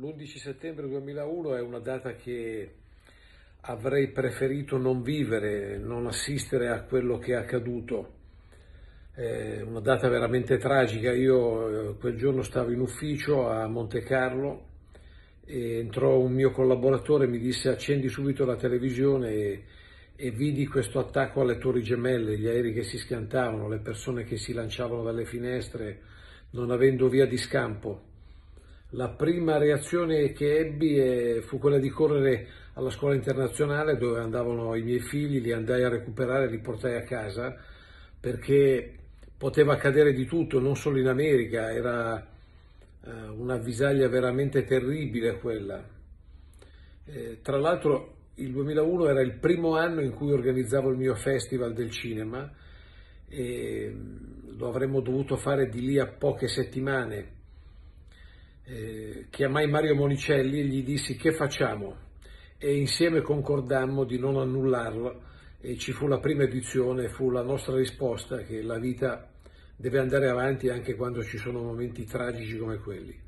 L'11 settembre 2001 è una data che avrei preferito non vivere, non assistere a quello che è accaduto. È una data veramente tragica. Io eh, quel giorno stavo in ufficio a Monte Carlo e entrò un mio collaboratore e mi disse accendi subito la televisione e, e vidi questo attacco alle torri gemelle, gli aerei che si schiantavano, le persone che si lanciavano dalle finestre non avendo via di scampo. La prima reazione che ebbi fu quella di correre alla scuola internazionale dove andavano i miei figli, li andai a recuperare, li portai a casa perché poteva accadere di tutto, non solo in America, era eh, un'avvisaglia veramente terribile quella. Eh, tra l'altro il 2001 era il primo anno in cui organizzavo il mio festival del cinema e lo avremmo dovuto fare di lì a poche settimane eh, chiamai Mario Monicelli e gli dissi che facciamo e insieme concordammo di non annullarlo e ci fu la prima edizione, fu la nostra risposta che la vita deve andare avanti anche quando ci sono momenti tragici come quelli.